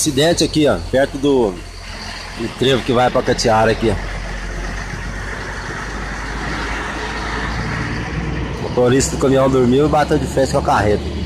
Acidente aqui, ó, perto do, do trevo que vai para Catiara aqui. O motorista do caminhão dormiu e bateu de frente com a carreta.